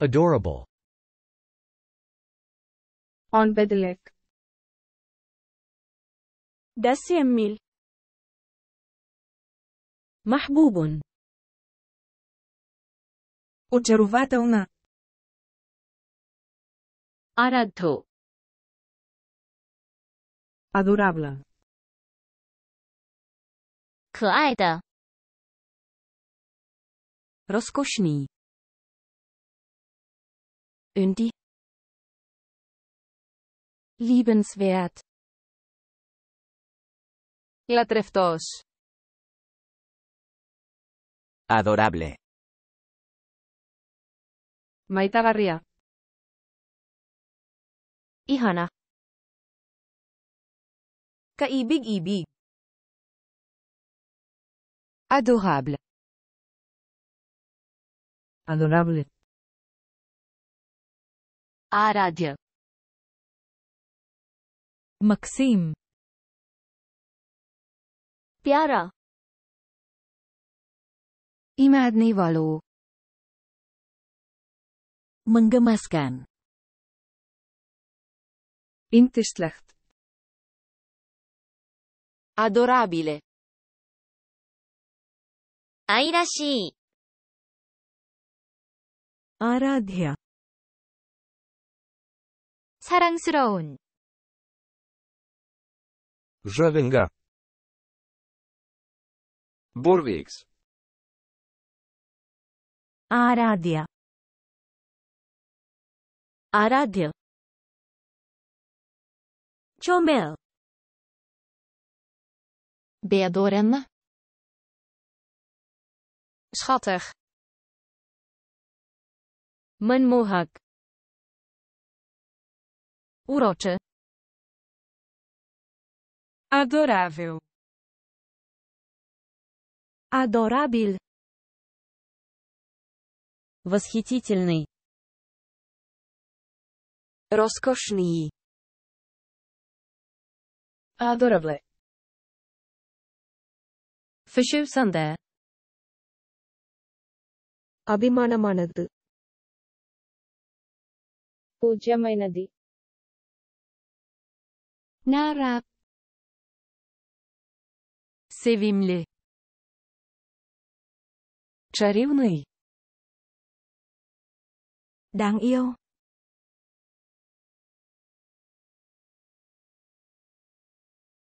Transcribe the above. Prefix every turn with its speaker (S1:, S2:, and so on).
S1: Adorable.
S2: aanbiddelijk,
S3: دس يميل
S4: محبوب
S2: очарователна,
S4: أردت
S2: adorable,
S5: 可爱的、
S4: rozkošný Yndi liebenswert λατρευτός
S6: Adorable.
S2: maitagarria,
S5: ihana,
S4: kaibig-ibig adorable
S2: adorable,
S4: आराध्य मक्सीम
S2: प्यारा इमादनी
S4: वालो
S5: मंगमस्कान इंतिश्लेख्त अदोराबिले आईराशी
S4: आराध्या
S5: 사랑스러운 Jovengá. Borvīgs. Ārādja.
S4: Ārādja.
S5: Bedorende. Schattig. Uroczy.
S3: Adorável.
S4: Adorabil. Восхитительный. Роскошный.
S2: Adorable.
S5: Fischusande.
S2: Abimana manadu. పూజ్యమైనది
S5: nära,
S4: sevimli чарівний đáng yêu